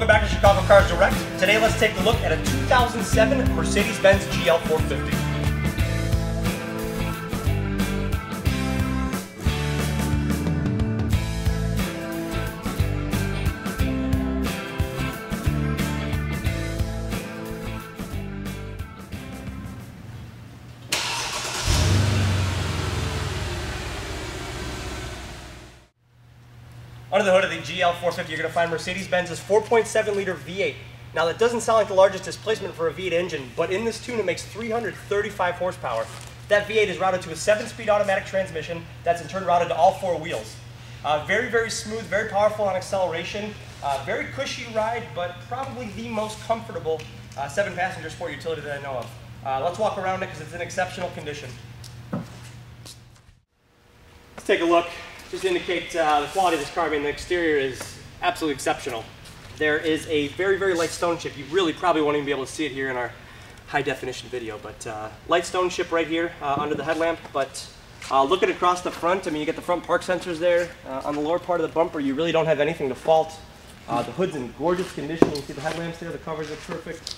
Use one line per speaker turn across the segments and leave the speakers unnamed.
Welcome back to Chicago Cars Direct. Today let's take a look at a 2007 Mercedes-Benz GL 450. Under the hood of the GL 450, you're going to find Mercedes-Benz's 4.7 liter V8. Now that doesn't sound like the largest displacement for a V8 engine, but in this tune it makes 335 horsepower. That V8 is routed to a 7-speed automatic transmission that's in turn routed to all four wheels. Uh, very, very smooth, very powerful on acceleration, uh, very cushy ride, but probably the most comfortable uh, 7-passenger sport utility that I know of. Uh, let's walk around it because it's in exceptional condition. Let's take a look just indicate uh, the quality of this car. I mean, the exterior is absolutely exceptional. There is a very, very light stone chip. You really probably won't even be able to see it here in our high definition video, but uh, light stone chip right here uh, under the headlamp. But uh, looking across the front, I mean, you get the front park sensors there. Uh, on the lower part of the bumper, you really don't have anything to fault. Uh, the hood's in gorgeous condition. You can see the headlamps there. The covers are perfect.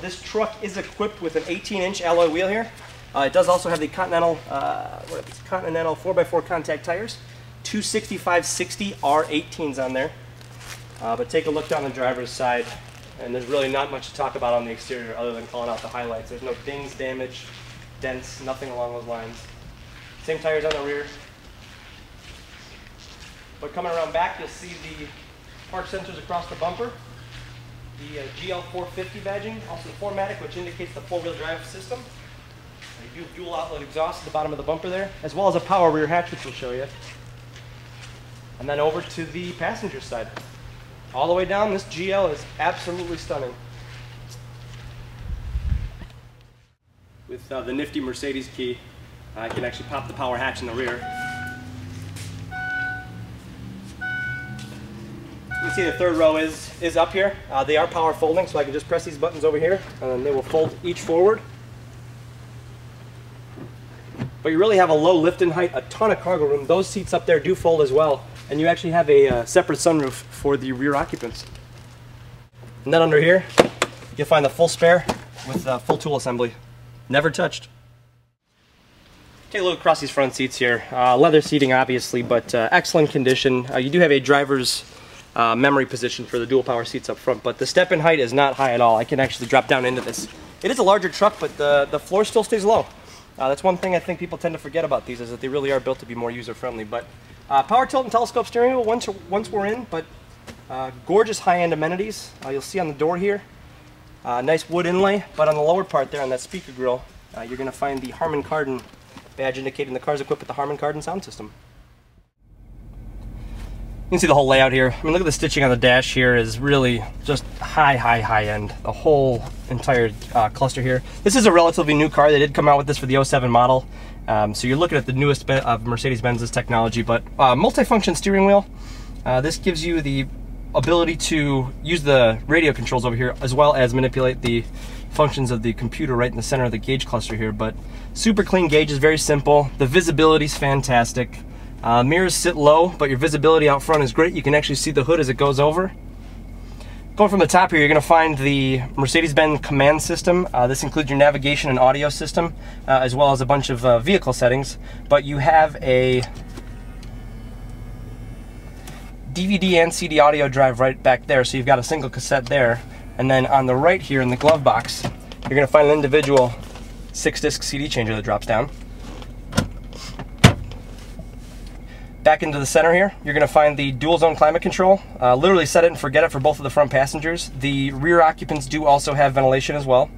This truck is equipped with an 18-inch alloy wheel here. Uh, it does also have the Continental, uh, what is Continental 4x4 contact tires, 265-60 R18s on there. Uh, but take a look down the driver's side, and there's really not much to talk about on the exterior other than calling out the highlights. There's no dings, damage, dents, nothing along those lines. Same tires on the rear. But coming around back, you'll see the park sensors across the bumper, the uh, GL450 badging, also the 4MATIC, which indicates the four-wheel drive system. You do dual outlet exhaust at the bottom of the bumper there, as well as a power rear hatch, which we'll show you. And then over to the passenger side. All the way down, this GL is absolutely stunning. With uh, the nifty Mercedes key, I can actually pop the power hatch in the rear. You can see the third row is, is up here. Uh, they are power folding, so I can just press these buttons over here, and then they will fold each forward. But you really have a low lift in height, a ton of cargo room. Those seats up there do fold as well, and you actually have a uh, separate sunroof for the rear occupants. And then under here, you'll find the full spare with uh, full tool assembly. Never touched. Take a look across these front seats here. Uh, leather seating, obviously, but uh, excellent condition. Uh, you do have a driver's uh, memory position for the dual power seats up front, but the step in height is not high at all. I can actually drop down into this. It is a larger truck, but the, the floor still stays low. Uh, that's one thing I think people tend to forget about these is that they really are built to be more user-friendly. But uh, power tilt and telescope steering wheel once, once we're in, but uh, gorgeous high-end amenities. you'll see on the door here, nice wood inlay, but on the lower part there on that speaker grill, you're going to find the Harman Kardon badge indicating the car's equipped with the Harman Kardon sound system. You can see the whole layout here. I mean, look at the stitching on the dash here is really just high, high, high end. The whole entire uh, cluster here. This is a relatively new car. They did come out with this for the 07 model. Um, so you're looking at the newest of Mercedes-Benz's technology, but uh, multi-function steering wheel. Uh, this gives you the ability to use the radio controls over here as well as manipulate the functions of the computer right in the center of the gauge cluster here. But super clean gauge is very simple. The visibility is fantastic. Uh, mirrors sit low, but your visibility out front is great. You can actually see the hood as it goes over. Going from the top here, you're going to find the Mercedes-Benz COMAND system. Uh, this includes your navigation and audio system, uh, as well as a bunch of uh, vehicle settings. But you have a DVD and CD audio drive right back there, so you've got a single cassette there. And then on the right here in the glove box, you're going to find an individual six-disc CD changer that drops down. Back into the center here, you're going to find the dual zone climate control. Uh, literally set it and forget it for both of the front passengers. The rear occupants do also have ventilation as well.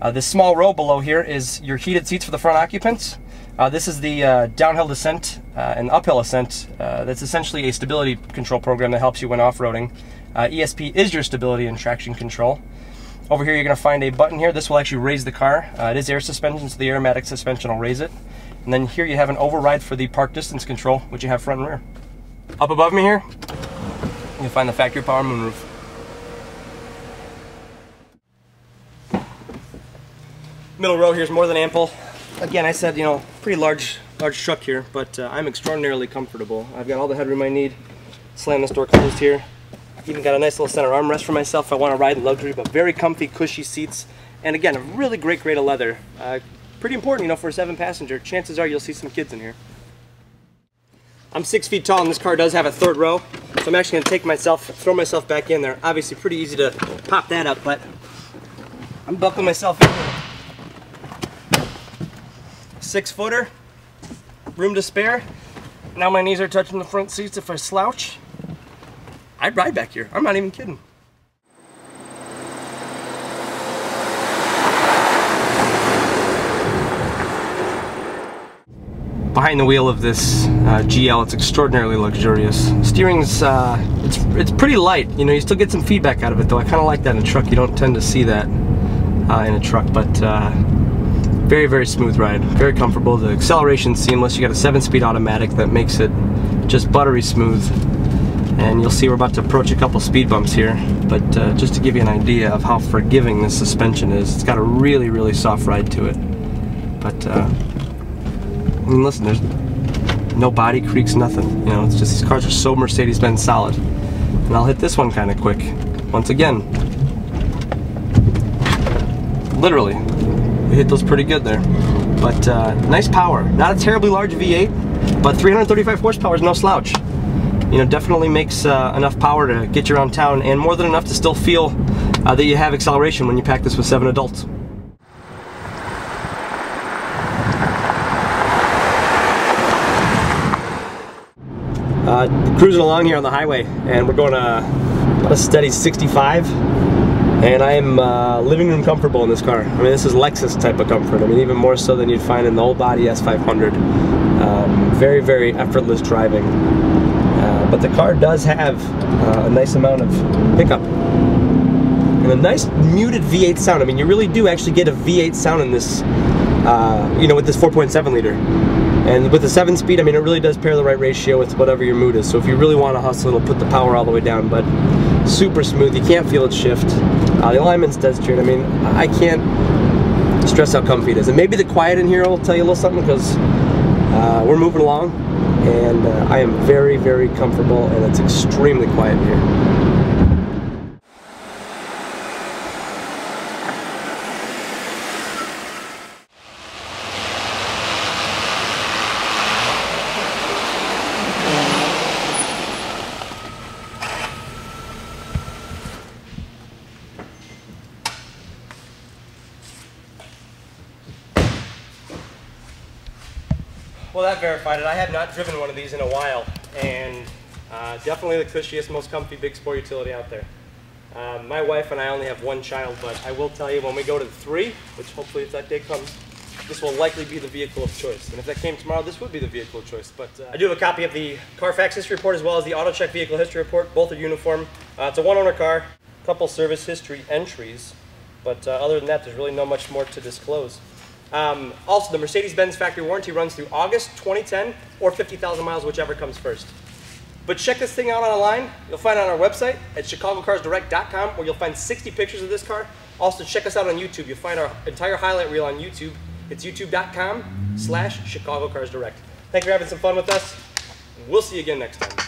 Uh, this small row below here is your heated seats for the front occupants. Uh, this is the uh, downhill descent uh, and uphill ascent. Uh, that's essentially a stability control program that helps you when off-roading. ESP is your stability and traction control. Over here you're going to find a button here. This will actually raise the car. it is air suspension, so the AIRMATIC suspension will raise it. And then here you have an override for the park distance control, which you have front and rear. Up above me here, you'll find the factory power moonroof. Middle row here is more than ample. Again, I said, you know, pretty large, large truck here, but uh, I'm extraordinarily comfortable. I've got all the headroom I need. Slam this door closed here. Even got a nice little center armrest for myself if I want to ride in luxury, but very comfy, cushy seats. And again, a really great grade of leather. Uh, pretty important, you know, for a seven passenger. Chances are you'll see some kids in here. I'm six feet tall and this car does have a third row. So I'm actually gonna take myself, throw myself back in there. Obviously pretty easy to pop that up, but I'm buckling myself in. Six footer, room to spare. Now my knees are touching the front seats if I slouch. I'd ride back here. I'm not even kidding. Behind the wheel of this uh, GL, it's extraordinarily luxurious. Steering's, uh, it's, it's pretty light. You know, you still get some feedback out of it though. I kind of like that in a truck. You don't tend to see that uh, in a truck, but uh, very, very smooth ride. Very comfortable. The acceleration seamless. You got a seven speed automatic that makes it just buttery smooth. And you'll see we're about to approach a couple speed bumps here, but uh, just to give you an idea of how forgiving this suspension is, it's got a really, really soft ride to it. But uh, I mean, listen, there's no body creaks, nothing. You know, it's just these cars are so Mercedes-Benz solid. And I'll hit this one kind of quick. Once again, literally, we hit those pretty good there. But uh, nice power. Not a terribly large V8, but 335 horsepower is no slouch. You know, definitely makes uh, enough power to get you around town and more than enough to still feel uh, that you have acceleration when you pack this with seven adults. Uh, cruising along here on the highway, and we're going to a steady 65, and I am uh, living room comfortable in this car. I mean, this is Lexus type of comfort. I mean, even more so than you'd find in the old body S500. Um, very, very effortless driving. Uh, but the car does have uh, a nice amount of pickup. And a nice muted V8 sound. I mean, you really do actually get a V8 sound in this, uh, you know, with this 4.7 liter. And with the 7 speed, I mean, it really does pair the right ratio with whatever your mood is. So if you really want to hustle, it'll put the power all the way down, but super smooth. You can't feel it shift. Uh, the alignment's dead straight. I mean, I can't stress how comfy it is. And maybe the quiet in here will tell you a little something because uh, we're moving along and uh, I am very, very comfortable and it's extremely quiet here. Well, that verified it. I have not driven one of these in a while, and uh, definitely the cushiest, most comfy big sport utility out there. Uh, my wife and I only have one child, but I will tell you when we go to the three, which hopefully if that day comes, this will likely be the vehicle of choice. And if that came tomorrow, this would be the vehicle of choice. But uh, I do have a copy of the Carfax history report as well as the AutoCheck vehicle history report. Both are uniform. Uh, it's a one-owner car, couple service history entries, but uh, other than that, there's really not much more to disclose. Um, also, the Mercedes-Benz factory warranty runs through August 2010 or 50,000 miles, whichever comes first. But check this thing out online. You'll find it on our website at chicagocarsdirect.com where you'll find 60 pictures of this car. Also, check us out on YouTube. You'll find our entire highlight reel on YouTube. It's youtube.com slash chicagocarsdirect. Thank you for having some fun with us. We'll see you again next time.